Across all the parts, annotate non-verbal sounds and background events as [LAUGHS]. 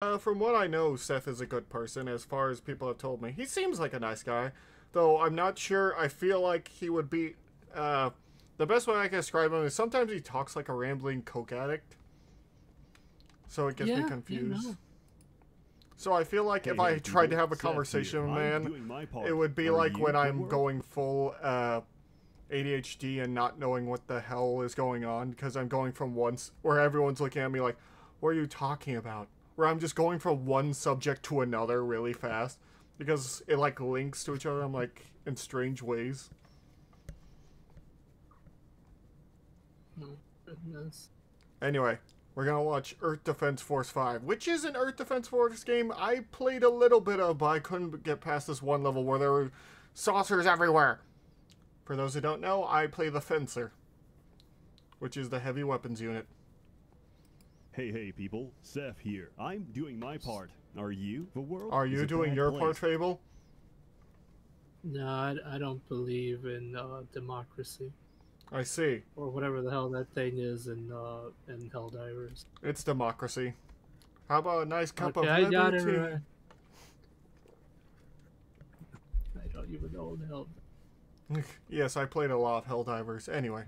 Uh, from what I know, Sseth is a good person, as far as people have told me. He seems like a nice guy, though I'm not sure. I feel like he would be. Uh, the best way I can describe him is sometimes he talks like a rambling coke addict, so it gets Yeah, me you confused. know. So I feel like if Hey, I hey, tried to have a conversation with a I'm man, doing my part. it would be Are like when I'm work? going full uh, ADHD and not knowing what the hell is going on because I'm going from once where everyone's looking at me like, "What are you talking about?" Where I'm just going from one subject to another really fast because it like links to each other. I'm like in strange ways. Goodness. Anyway, we're gonna watch Earth Defense Force 5, which is an Earth Defense Force game I played a little bit of, but I couldn't get past this one level where there were saucers everywhere. For those who don't know, I play the Fencer, which is the heavy weapons unit. Hey, hey, people. Sseth here. I'm doing my part. Are you? The world Are is you a doing bad your place. part, Fable? No, I, I don't believe in uh, democracy I see. or whatever the hell that thing is in uh, in Helldivers. It's democracy. How about a nice cup okay, of I got it right. I don't even know what the hell. [LAUGHS] yes, I played a lot of Helldivers. Anyway,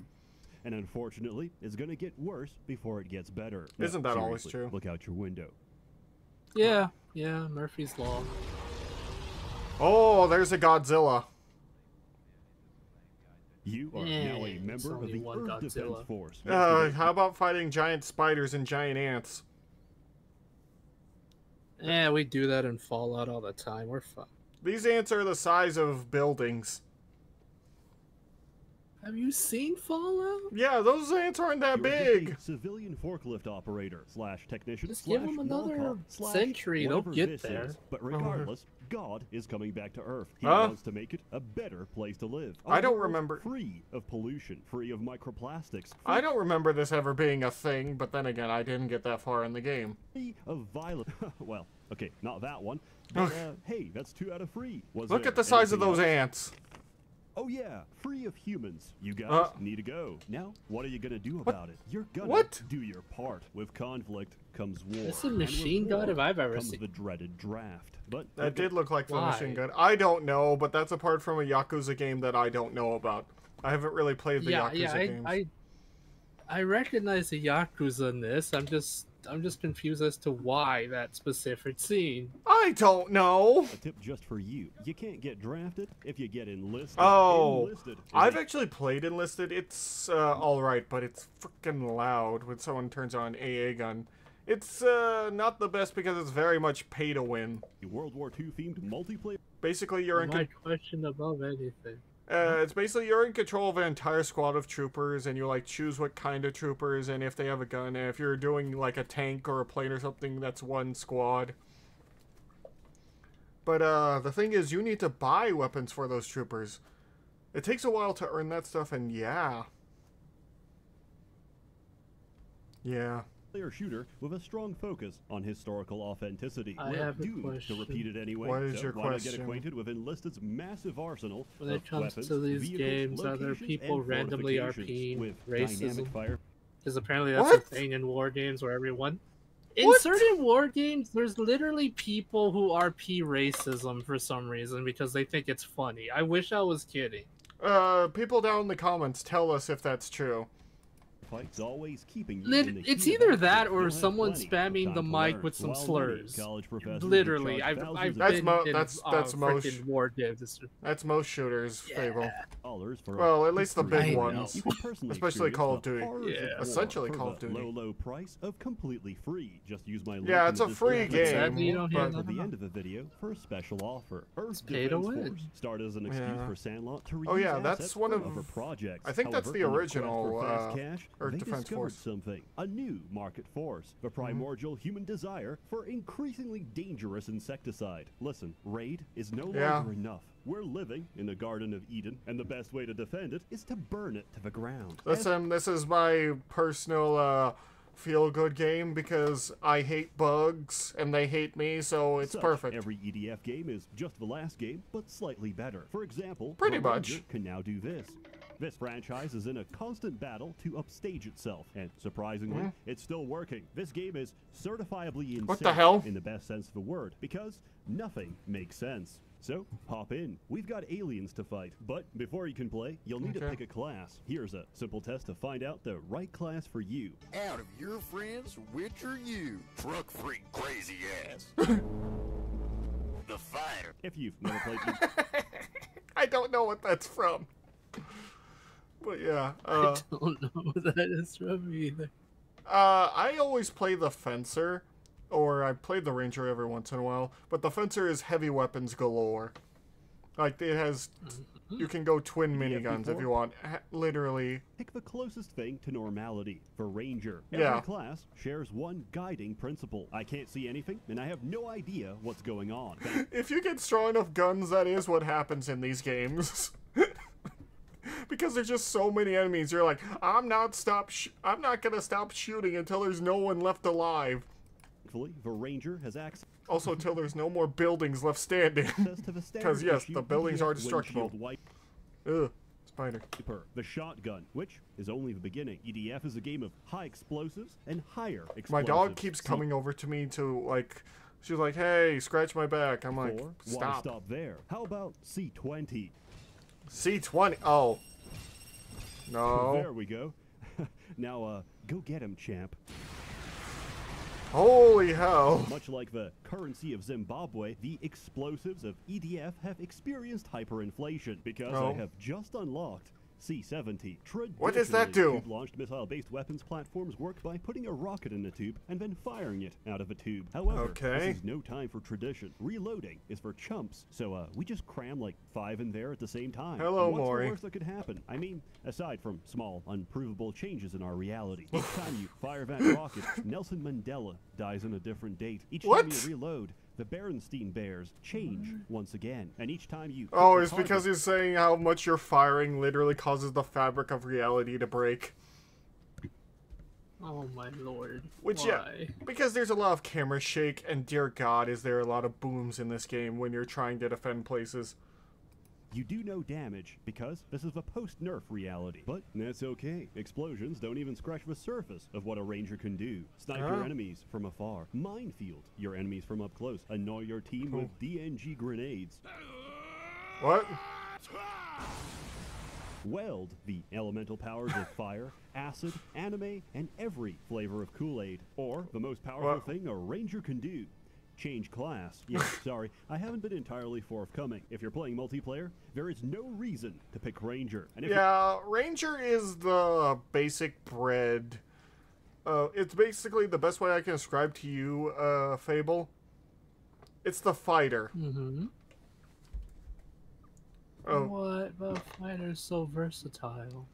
And unfortunately, it's gonna get worse before it gets better. Isn't that always true? Look out your window. Yeah, yeah, Murphy's Law. oh, there's a Godzilla. You are Yeah, now a member of the one Earth Defense Force. Uh, how about fighting giant spiders and giant ants? Yeah, we do that in Fallout all the time. We're fine. These ants are the size of buildings. Have you seen Fallout? Yeah, those ants aren't that You are just a big. Civilian forklift operator slash technician. Just give slash 'em another mall cop, century, they'll get this there. is. But regardless, God is coming back to Earth. He Huh? wants to make it a better place to live. A I don't remember- Free of pollution, free of microplastics, I don't remember this ever being a thing, but then again, I didn't get that far in the game. free of violence. [LAUGHS] well, okay, not that one. But, uh, hey, that's two out of three. Was Look at the size of those else? ants. Oh yeah, free of humans. You guys Uh, need to go. Now, what are you gonna do about it? You're gonna What? do your part. With conflict comes war. It's a machine gun if I've ever comes seen- the dreaded draft. But That okay, did look like the machine gun. I don't know, but that's apart from a Yakuza game that I don't know about. I haven't really played the yeah, Yakuza yeah. I, games. I I recognize the Yakuza in this. I'm just I'm just confused as to why that specific scene. I don't know. A tip just for you. You can't get drafted if you get enlisted. Oh, enlisted I've a- actually played Enlisted. It's uh, all right, but it's freaking loud when someone turns on AA gun. It's uh, not the best because it's very much pay to win. World War II themed multiplayer. Basically, you're in. My question above anything. Uh, it's basically you're in control of an entire squad of troopers, and you like choose what kind of troopers and if they have a gun. And if you're doing like a tank or a plane or something, that's one squad. But uh, the thing is, you need to buy weapons for those troopers. It takes a while to earn that stuff, and yeah. Yeah. Player shooter with a strong focus on historical authenticity. I We're have a doomed question. to repeat it anyway. What is so your why not question? get acquainted with Enlisted's massive arsenal When of it comes weapons, to these vehicles, games, are there people randomly fortifications RPing with racism? fire. Because apparently that's What? a thing in war games where everyone. In What? certain war games, there's literally people who RP racism for some reason because they think it's funny. I wish I was kidding. Uh, people down in the comments tell us if that's true. Fights always keeping you the it's either that or You'll someone spamming the mic with some slurs. college Literally, I've, I've That's been mo- in that's- uh, most- war games. That's most shooters' fable. Dollars for Well, at least the big ones. You can personally Especially Call of Duty. Yeah. Essentially Call of Duty. Low, low price of completely free. Just use my link Yeah, in it's a free game, Sadly, you don't hear but- at the end of the video for a special offer. Earth pay to Defense win. Force. Start as an excuse Yeah. for Sandlot to reuse Oh, yeah, that's one from of- other projects. I think that's the original, uh, cash, Earth Defense Force. something, a new market force, the Mm-hmm. primordial human desire for increasingly dangerous insecticide. Listen, raid is no Yeah. longer enough. We're living in the Garden of Eden, and the best way to defend it is to burn it to the ground. As Listen, this is my personal uh, feel-good game because I hate bugs and they hate me, so it's such, perfect. Every EDF game is just the last game, but slightly better. For example, Pretty the much. Ranger can now do this. This franchise is in a constant battle to upstage itself, and surprisingly, Mhm. it's still working. This game is certifiably insane What the hell? in the best sense of the word, because nothing makes sense. So, hop in. We've got aliens to fight, but before you can play, you'll need to pick a class. Here's a simple test to find out the right class for you. Out of your friends, which are you? Truck freak crazy ass. [COUGHS] the fighter. If you've never played [LAUGHS] I don't know what that's from. But yeah, uh, I don't know [LAUGHS] what that is from either. uh, I always play the fencer, or I play the ranger every once in a while. But the fencer is heavy weapons galore. Like it has, you can go twin miniguns if you want. Ha- Literally, Pick the closest thing to normality. For Ranger, every Yeah. class shares one guiding principle. I can't see anything, and I have no idea what's going on. [LAUGHS] If you get strong enough guns, that is what happens in these games. [LAUGHS] because there's just so many enemies. You're like, I'm not stop. Sh- I'm not gonna stop shooting until there's no one left alive. Thankfully, the Ranger has access Also, till there's no more buildings left standing. [LAUGHS] Because yes, the buildings are destructible. Ugh, spider. The shotgun, which is only the beginning. EDF is a game of high explosives and higher explosives. My dog keeps coming over to me to like. She's like, "Hey, scratch my back." I'm like, "Stop." stop there? How about C20? C20. Oh. No. There we go. [LAUGHS] now, uh, go get him, champ. Holy hell. Much like the currency of Zimbabwe, the explosives of EDF have experienced hyperinflation because Oh. I have just unlocked C-70. What does that do? Tube-launched missile-based weapons platforms work by putting a rocket in a tube and then firing it out of a tube. However, Okay. this is no time for tradition. Reloading is for chumps, so uh, we just cram like five in there at the same time. Hello, What's Maury. the worst that could happen? I mean, aside from small, unprovable changes in our reality. Each time you fire that [LAUGHS] rocket, Nelson Mandela dies on a different date. Each What? time you reload, the Berenstein Bears change mm-hmm. once again. And each time you Oh, the it's because he's saying how much you're firing literally causes the fabric of reality to break. Oh my lord. Which, yeah, Why? because there's a lot of camera shake, and dear God, is there a lot of booms in this game when you're trying to defend places. You do no damage because this is a post-nerf reality. But that's okay. Explosions don't even scratch the surface of what a ranger can do. Snipe your Oh. enemies from afar. Minefield your enemies from up close. Annoy your team with DNG grenades. What? Weld the elemental powers of [LAUGHS] fire, acid, anime, and every flavor of Kool-Aid. Or the most powerful What? thing a ranger can do. Change class. [LAUGHS] Yeah, sorry, I haven't been entirely forthcoming. If you're playing multiplayer, there is no reason to pick ranger. And if Yeah, Ranger is the basic bread. Uh, it's basically the best way I can describe to you, uh, Fable. It's the fighter. Mm-hmm. Oh, What? But fighter's so versatile.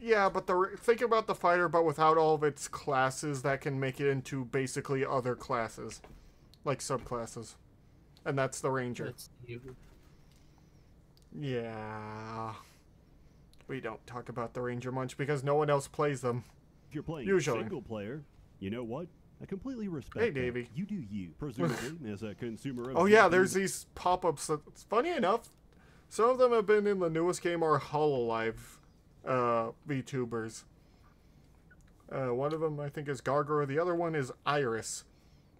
yeah, but the think about the fighter, but without all of its classes that can make it into basically other classes, like subclasses, and that's the Ranger. That's you. Yeah. We don't talk about the Ranger much because no one else plays them. If you're playing Usually. single player, you know what? I completely respect Hey, that. Davey. You do you. Presumably, [LAUGHS] as a consumer of Oh yeah, there's these pop-ups. That, it's funny enough, some of them have been in the newest game are Hololive uh, VTubers. Uh, one of them I think is Gargor. The other one is Iris.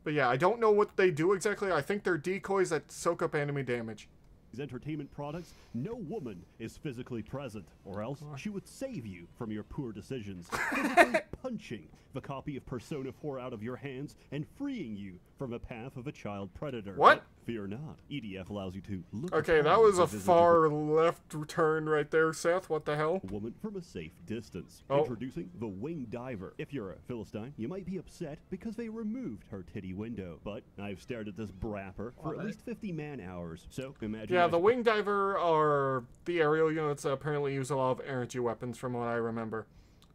But yeah, I don't know what they do exactly. I think they're decoys that soak up enemy damage. these entertainment products, no woman is physically present, or else she would save you from your poor decisions, [LAUGHS] physically punching the copy of Persona 4 out of your hands and freeing you from the path of a child predator. What? Fear not. EDF allows you to look Okay, that was a visage of far left turn right there, Sseth. What the hell? a woman from a safe distance. Oh. Introducing the Wing Diver. If you're a Philistine, you might be upset because they removed her titty window. But I've stared at this brapper for at least 50 man hours. So imagine. Yeah, I- the Wing Diver are the aerial units that apparently use a lot of energy weapons, from what I remember.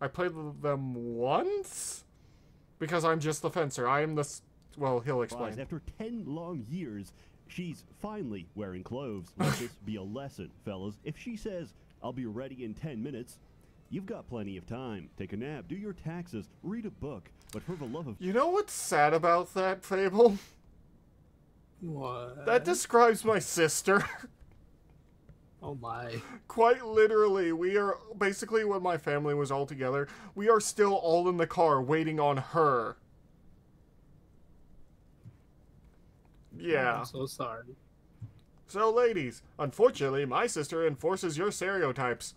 I played them once because I'm just the fencer. I am the. S- Well, he'll explain. After 10 long years, she's finally wearing clothes. [LAUGHS] Let this be a lesson, fellas. If she says, I'll be ready in 10 minutes, you've got plenty of time. Take a nap, do your taxes, read a book. But for the love of You know what's sad about that fable? What? That describes my sister. [LAUGHS] Oh my. Quite literally, we are basically when my family was all together, we are still all in the car waiting on her. Yeah. I'm so sorry. So, ladies, unfortunately, my sister enforces your stereotypes.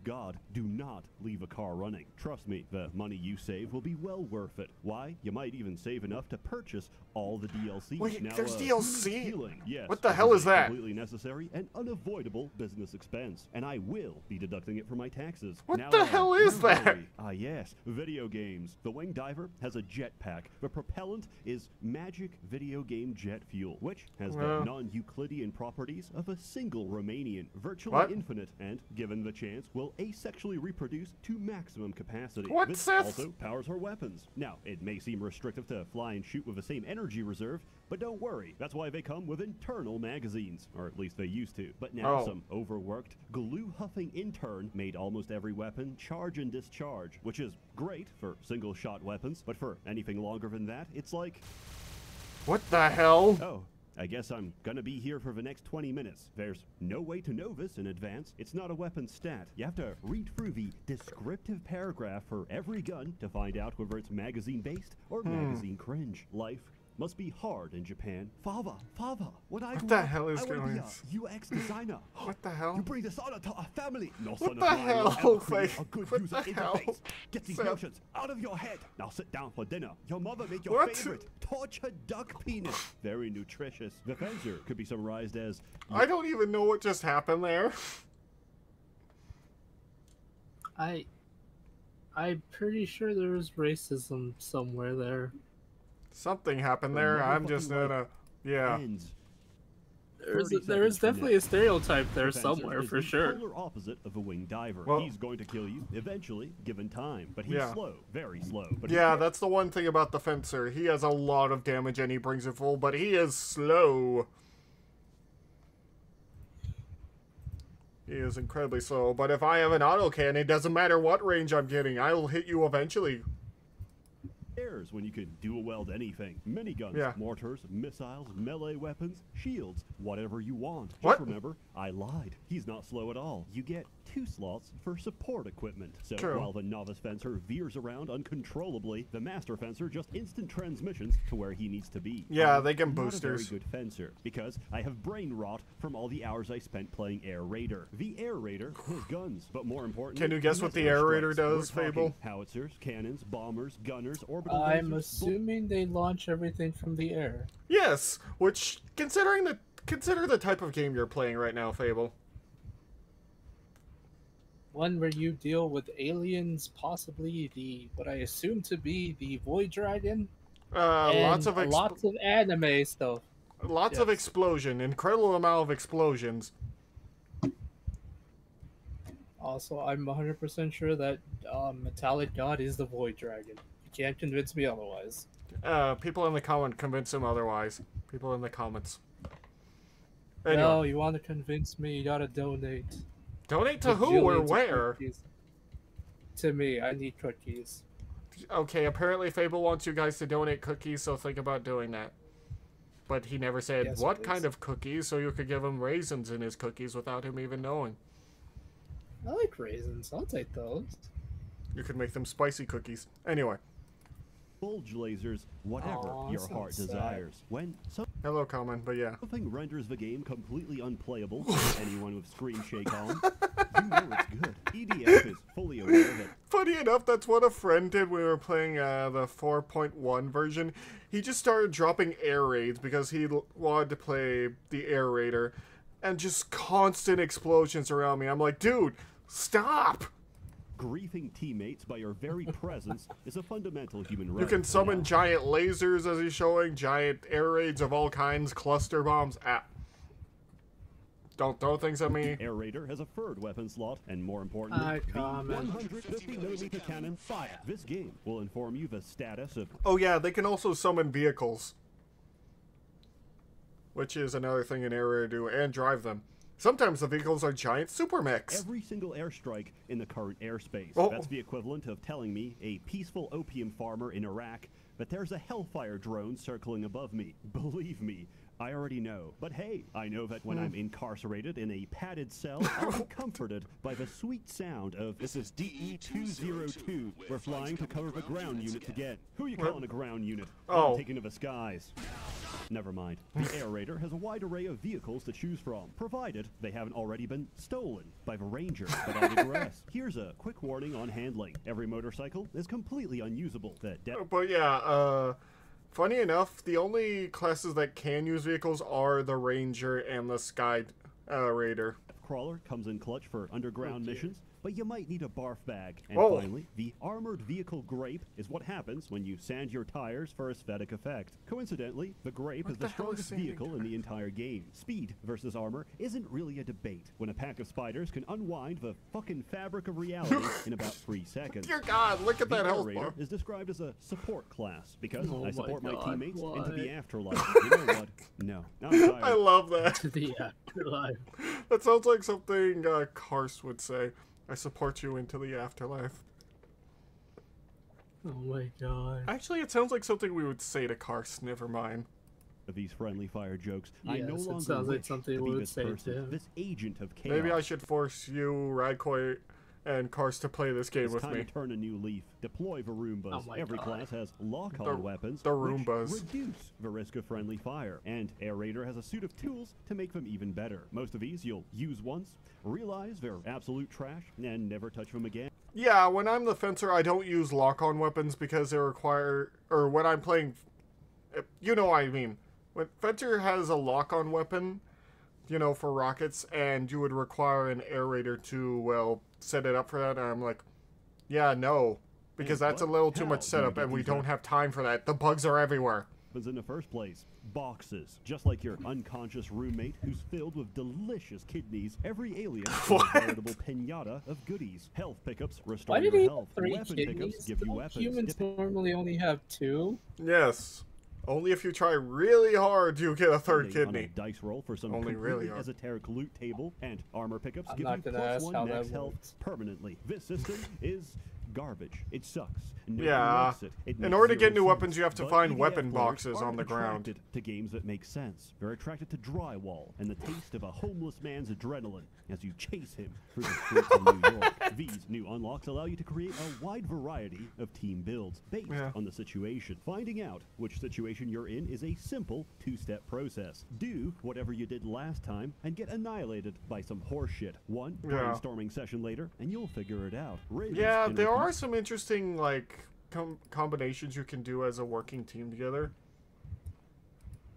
Of God, do not leave a car running. Trust me, the money you save will be well worth it. Why? You might even save enough to purchase all the DLC. Wait, now, there's uh, DLC? healing, Yes. What the hell is that? Completely necessary and unavoidable business expense, and I will be deducting it from my taxes. What Now, the uh, hell is that? Ah, yes, video games. The Wing Diver has a jetpack. The propellant is magic video game jet fuel, which has Uh. the non-Euclidean properties of a single Romanian, virtually What? infinite, and given the chance, will asexually reproduce to maximum capacity. What, this Sseth? also powers her weapons. Now, it may seem restrictive to fly and shoot with the same energy reserve, but don't worry. That's why they come with internal magazines, or at least they used to. But now Oh. some overworked, glue-huffing intern made almost every weapon charge and discharge, which is great for single-shot weapons, but for anything longer than that, it's like, What the hell? oh, I guess I'm gonna be here for the next 20 minutes. There's no way to know this in advance. It's not a weapon stat. You have to read through the descriptive paragraph for every gun to find out whether it's magazine based or Hmm. magazine cringe. Life must be hard in Japan. Father, father, when I What the up, hell is I want to going on? UX designer. [GASPS] What the hell? You bring dishonor to our family. No What son the of mine will hell, ever create Faith? a good What user the hell? interface. Get these Sseth? notions out of your head. Now sit down for dinner. Your mother made your What? favorite tortured duck penis. [SIGHS] Very nutritious. The fencer could be summarized as I don't even know what just happened there. I I'm pretty sure there was racism somewhere there. Something happened The there. I'm just motherfucking gonna. Yeah. ends. There is, there is definitely now. a stereotype there The somewhere for sure. polar opposite of a winged diver. Well- he's going to kill you eventually, given time. But he's Yeah. slow, very slow. But Yeah, that's the one thing about the fencer. He has a lot of damage and he brings it full, but he is slow. He is incredibly slow, but if I have an autocannon, it doesn't matter what range I'm getting, I'll hit you eventually. Cares when you can dual weld anything. Miniguns, Yeah. mortars, missiles, melee weapons, shields, whatever you want. Just What? remember, I lied. He's not slow at all. You get two slots for support equipment. So True. while the novice fencer veers around uncontrollably, the master fencer just instant transmissions to where he needs to be. Yeah, I'm they not boosters. Very good fencer because I have brain rot from all the hours I spent playing Air Raider. The Air Raider has guns, but more importantly, Can you guess what the Air. Raider does, Fable? Howitzers, cannons, bombers, gunners, orbital I'm assuming they launch everything from the air. Yes, which considering the consider the type of game you're playing right now, Fable. One where you deal with aliens, possibly the what I assume to be the Void Dragon, Uh, and lots of exp- lots of anime stuff. lots of explosion, incredible amount of explosions. Also, I'm 100% sure that um, Metallic God is the Void Dragon. Can't convince me otherwise. Uh, people in the comment convince him otherwise. People in the comments. Anyway, No, you want to convince me? You gotta donate. donate to who or where? cookies. To me, I need cookies. Okay, apparently Fable wants you guys to donate cookies, so think about doing that. But he never said Yes, what please. kind of cookies, so you could give him raisins in his cookies without him even knowing. I like raisins. I'll take those. You could make them spicy cookies. Anyway, bulge lasers, whatever Aw, your heart sad. desires. When hello, comment, but yeah. something renders the game completely unplayable for [LAUGHS] anyone with Screen Shake on, you know it's good. EDF is fully aware that Funny enough, that's what a friend did when we were playing uh, the 4.1 version. He just started dropping air raids because he wanted to play the air raider, and just constant explosions around me. I'm like, dude, stop! Griefing teammates by your very [LAUGHS] presence is a fundamental human right. You can summon now, giant lasers as he's showing, giant air raids of all kinds, cluster bombs. Ah. Don't throw things at me. Air Raider has a third weapon slot, and more importantly, I the comment. 150mm cannon fire. This game will inform you the status of Oh yeah, they can also summon vehicles. Which is another thing an air raider do, and drive them. Sometimes the vehicles are giant super mechs. every single airstrike in the current airspace. Oh. That's the equivalent of telling me, a peaceful opium farmer in Iraq, that there's a Hellfire drone circling above me. [LAUGHS] Believe me, I already know. But hey, I know that when hmm. I'm incarcerated in a padded cell, I'll [LAUGHS] be comforted by the sweet sound of this is DE-202. We're flying to cover the ground units again. Who you calling a ground unit? Oh. I'm taking to the skies. Never mind. The [LAUGHS] Air Raider has a wide array of vehicles to choose from, provided they haven't already been stolen by the Ranger. But I digress. Here's a quick warning on handling. Every motorcycle is completely unusable. The de- But yeah, uh, funny enough, the only classes that can use vehicles are the Ranger and the Sky uh, Raider. crawler comes in clutch for underground dear. missions, but you might need a barf bag. And Whoa. finally, the armored vehicle grape is what happens when you sand your tires for aesthetic effect. Coincidentally, the grape What is the the hell is strongest vehicle in the entire game. Speed versus armor isn't really a debate when a pack of spiders can unwind the fucking fabric of reality [LAUGHS] in about three seconds. Dear God, look at The that health bar. is described as a support class because Oh I support my, God, teammates into the why? afterlife. [LAUGHS] you know what? No. [LAUGHS] I'm. I love that. to the afterlife. That sounds like something uh, Karst would say. I support you into the afterlife. Oh my god. Actually, it sounds like something we would say to Karst. Never mind. these friendly fire jokes. I no Yes, it longer sounds like wish something to we be would this say to person, him. this agent of chaos. Maybe I should force you, Radkoi, and Cars to play this game It's with time me. to turn a new leaf. Deploy the Roombas. Oh Every God. class has lock-on The- weapons, the Roombas. reduce the risk of friendly fire. And Air Raider has a suit of tools to make them even better. Most of these you'll use once, realize they're absolute trash, and never touch them again. Yeah, when I'm the fencer, I don't use lock-on weapons because they require, or when I'm playing, eh, you know what I mean. When fencer has a lock-on weapon, you know, for rockets, and you would require an air raider to well set it up for that. And I'm like, yeah, no, because And that's a little too much setup, and we don't have time for that. The bugs are everywhere. Happens in the first place. Boxes. Just like your unconscious roommate who's filled with delicious kidneys, every alien is a [LAUGHS] What? veritable pinata of goodies. Health pickups restore Why did your he health. three Weapon kidneys? pickups give you weapons. Humans normally only have two. Yes, only if you try really hard do you get a third Depending on a kidney. dice roll for some Only completely really hard. esoteric loot table and armor pickups I'm give not you gonna ask one how max that health works. permanently. This system is garbage. It sucks. Nobody Yeah. it. It In order to get new sense. weapons, you have to But find EDF weapon boxes on the ground. attracted To games that make sense. They're attracted to drywall and the taste of a homeless man's adrenaline as you chase him through the streets of New York. [LAUGHS] These new unlocks allow you to create a wide variety of team builds based Yeah. on the situation. Finding out which situation you're in is a simple two-step process. Do whatever you did last time and get annihilated by some horseshit. One Yeah. brainstorming session later, and you'll figure it out. Rinse Yeah, there repeat. Are some interesting like com- combinations you can do as a working team together.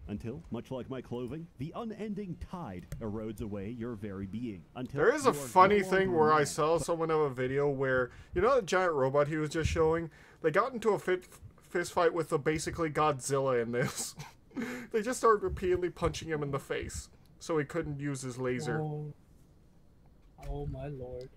Until, much like my clothing, the unending tide erodes away your very being. Until There is a funny thing where I saw someone of a video where you know the giant robot he was just showing. They got into a fit, fist fight with the basically Godzilla in this. [LAUGHS] they just started repeatedly punching him in the face, so he couldn't use his laser. Oh. oh my lord.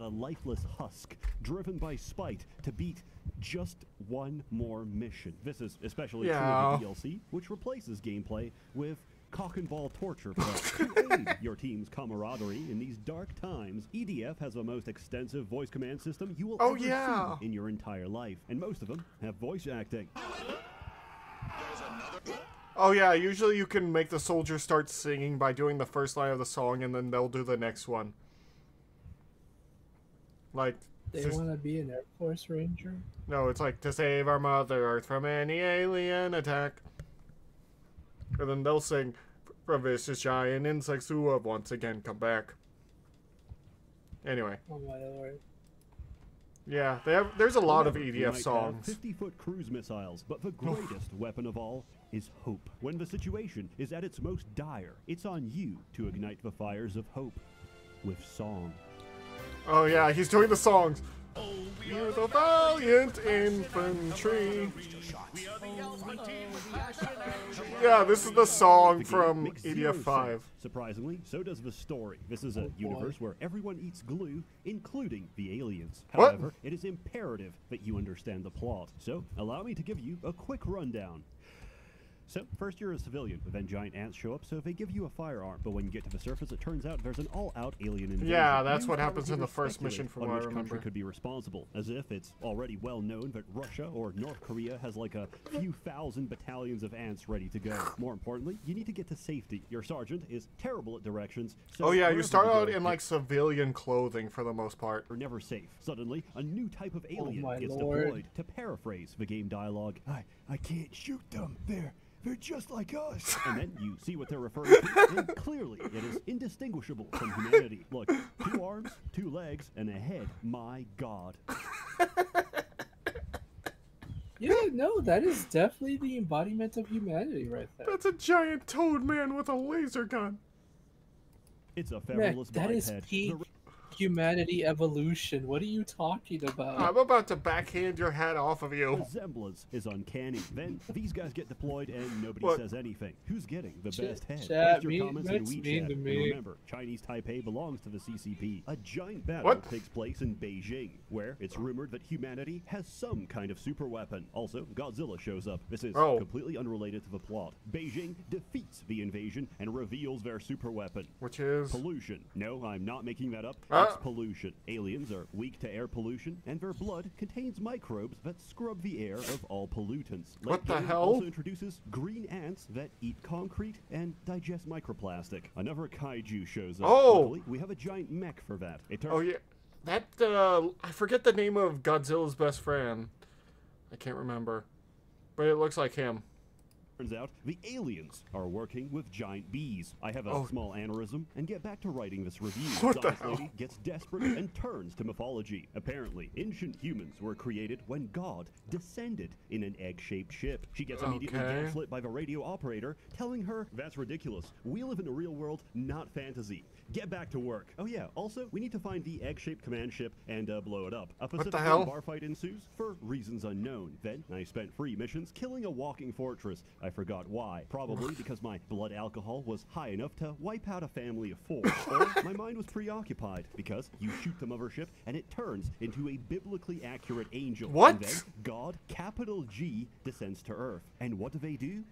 A lifeless husk driven by spite to beat just one more mission. This is especially Yeah. true of the DLC, which replaces gameplay with cock and ball torture play to [LAUGHS] aid your team's camaraderie in these dark times. EDF has the most extensive voice command system you will Oh, ever yeah. see in your entire life, and most of them have voice acting. Oh yeah, usually you can make the soldier start singing by doing the first line of the song, and then they'll do the next one. Like, They want to be an Air Force Ranger? no, it's like to save our Mother Earth from any alien attack. And then they'll sing, "From vicious giant insects who have once again come back." Anyway, Oh my lord. yeah, they have. There's a lot of However, you EDF songs. 50 foot cruise missiles, but the greatest weapon of all is hope. When the situation is at its most dire, it's on you to ignite the fires of hope with song. Oh yeah, he's doing the songs. You're the valiant infantry. Yeah, this is the song The from makes EDF 5. Surprisingly, so does the story. This is a boy. universe where everyone eats glue, including the aliens. What? However, it is imperative that you understand the plot. So, allow me to give you a quick rundown. So, first you're a civilian, but then giant ants show up, so they give you a firearm. But when you get to the surface, it turns out there's an all-out alien invasion. Yeah, that's You what happens in the first mission speculate from on what I which country could be responsible, as if it's already well known that Russia or North Korea has like a few thousand battalions of ants ready to go. More importantly, you need to get to safety. Your sergeant is terrible at directions. So Oh yeah, you start out in like civilian clothing for the most part. You're never safe. Suddenly, a new type of oh, alien my gets lord. deployed. To paraphrase the game dialogue, I I can't shoot them. They're they're just like us. [LAUGHS] and then you see what they're referring to, and clearly it is indistinguishable from humanity. Look, two arms, two legs, and a head. My God. Yeah, no, that is definitely the embodiment of humanity right there. That's a giant toad man with a laser gun. It's a Mac, fabulous that is biped. peak The humanity evolution. What are you talking about? I'm about to backhand your hat off of you. resemblance is uncanny. Then these guys get deployed and nobody Look. says anything. Who's getting the Ch- best head? chat, Post your me- comments in Mac's WeChat. mean to And remember, Chinese Taipei belongs to the CCP. A giant battle What? takes place in Beijing, where it's rumored that humanity has some kind of super weapon. Also, Godzilla shows up. This is Oh. completely unrelated to the plot. Beijing defeats the invasion and reveals their super weapon. Which is Pollution. No, I'm not making that up. Ah. It's pollution. Aliens are weak to air pollution, and their blood contains microbes that scrub the air of all pollutants. Late What the hell? Also introduces green ants that eat concrete and digest microplastic. Another kaiju shows up. Oh! Luckily, we have a giant mech for that. It Oh yeah, that uh, I forget the name of Godzilla's best friend. I can't remember, but it looks like him. Turns out the aliens are working with giant bees. I have a Oh. small aneurysm and get back to writing this review. [LAUGHS] What the hell? Lady gets desperate and turns to mythology. Apparently, ancient humans were created when God descended in an egg-shaped ship. She gets immediately Okay. gaslit by the radio operator, telling her that's ridiculous. We live in a real world, not fantasy. Get back to work. Oh yeah. Also, we need to find the egg-shaped command ship and uh, blow it up. A Pacific bar fight ensues for reasons unknown. Then I spent three missions killing a walking fortress. I forgot why. Probably [LAUGHS] because my blood alcohol was high enough to wipe out a family of four. or [LAUGHS] my mind was preoccupied because you shoot the mothership and it turns into a biblically accurate angel. What? And then God, capital G, descends to Earth. And what do they do?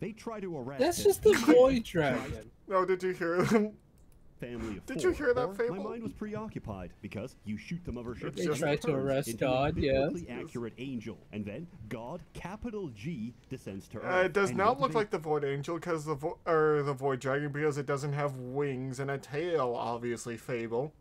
They try to arrest That's him. just the boy dragon. No, did you hear them? Family of Did four. you hear that, Fable? My mind was preoccupied because you shoot the mothership. They and it to arrest God, yes. biblically accurate angel, and then God, capital G, descends to Uh, Earth. it does not look like the Void Angel because the vo- or the Void Dragon because it doesn't have wings and a tail. Obviously, Fable.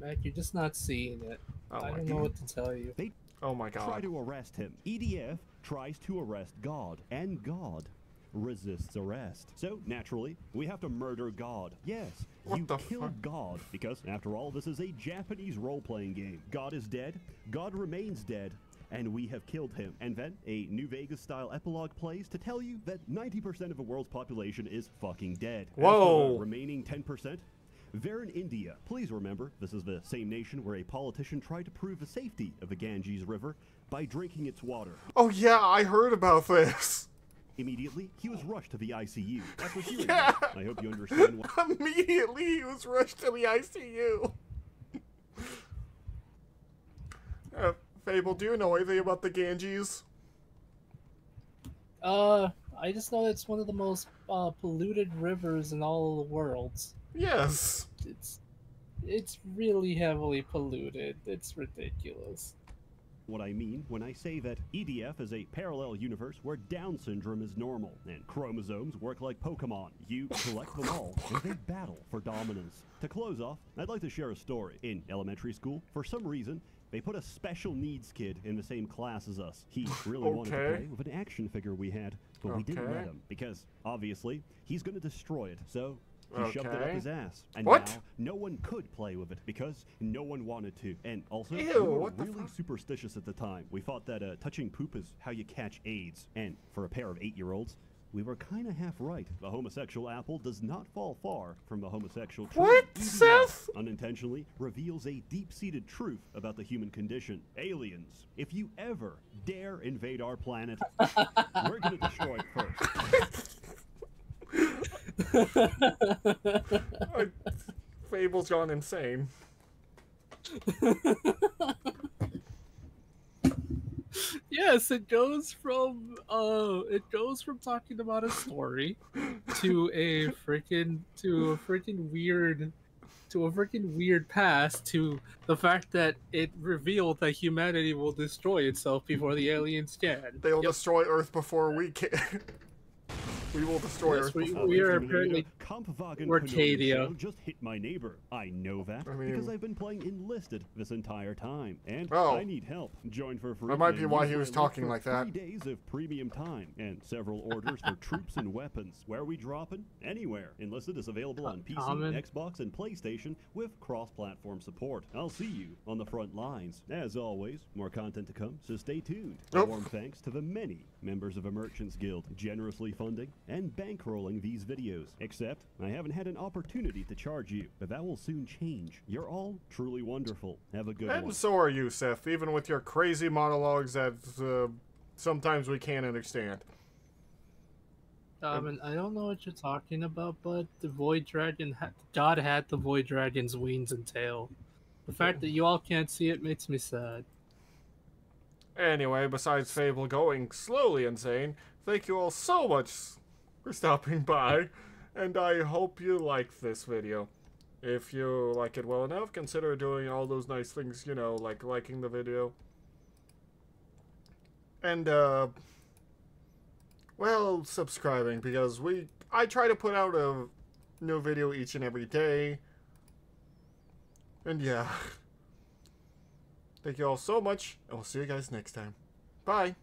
Mac, you're just not seeing it. Oh I my don't know what to tell you. They Oh my God! try to arrest him. EDF tries to arrest God, and God resists arrest. So naturally, we have to murder God. Yes, What you kill fuck? God because, after all, this is a Japanese role-playing game. God is dead. God remains dead. And we have killed him. And then a New Vegas style epilogue plays to tell you that 90% of the world's population is fucking dead. Whoa. remaining 10%, they're in India. Please remember, this is the same nation where a politician tried to prove the safety of the Ganges River by drinking its water. Oh yeah, I heard about this. Immediately, he was rushed to the ICU. After [LAUGHS] hearing Yeah. that, I hope you understand why. [LAUGHS] Immediately, he was rushed to the ICU. [LAUGHS] uh, Fable, do you know anything about the Ganges? Uh, I just know it's one of the most uh, polluted rivers in all of the worlds. Yes. It's it's really heavily polluted. It's ridiculous. What I mean when I say that EDF is a parallel universe where Down syndrome is normal and chromosomes work like Pokemon. You collect them all and they battle for dominance. To close off, I'd like to share a story. In elementary school, for some reason, they put a special needs kid in the same class as us. He really wanted to play with an action figure we had, but we didn't let him because obviously he's going to destroy it. So he shoved it up his ass. And What? now no one could play with it because no one wanted to. And also, Ew, we were what really superstitious at the time. We thought that uh, touching poop is how you catch AIDS. And for a pair of eight-year-olds, we were kind of half right. The homosexual apple does not fall far from the homosexual tree. What, Sseth? Unintentionally reveals a deep-seated truth about the human condition. Aliens, if you ever dare invade our planet, [LAUGHS] we're gonna destroy it first. [LAUGHS] Fable's gone insane. Yes, it goes from uh, uh, it goes from talking about a story to a freaking to a freaking weird to a freaking weird past to the fact that it revealed that humanity will destroy itself before the aliens can. They'll Yep. destroy Earth before we can. [LAUGHS] we will destroy Yes, Earth we- we are apparently Kampfwagen Orcadia. Just hit my neighbor. I know that I mean- because I've been playing enlisted this entire time, and Oh. I need help. Join for free. That might be why he was talking like that. Three days of premium time and several orders for [LAUGHS] troops and weapons. Where are we dropping? Anywhere. Enlisted is available on PC, Common. Xbox, and PlayStation with cross-platform support. I'll see you on the front lines. As always, more content to come, so stay tuned. A warm thanks to the many members of a Merchants Guild generously funding and bankrolling these videos. Except, I haven't had an opportunity to charge you, but that will soon change. You're all truly wonderful. Have a good one. And so are you, Sseth, even with your crazy monologues that uh, sometimes we can't understand. Um, and I don't know what you're talking about, but the Void Dragon, ha- God had the Void Dragon's wings and tail. The fact that you all can't see it makes me sad. Anyway, besides Fable going slowly insane, thank you all so much for stopping by, and I hope you like this video. If you like it well enough, consider doing all those nice things, you know, like liking the video. And, uh, well, subscribing, because we, I try to put out a new video each and every day. And yeah. [LAUGHS] Thank you all so much, and we'll see you guys next time. Bye.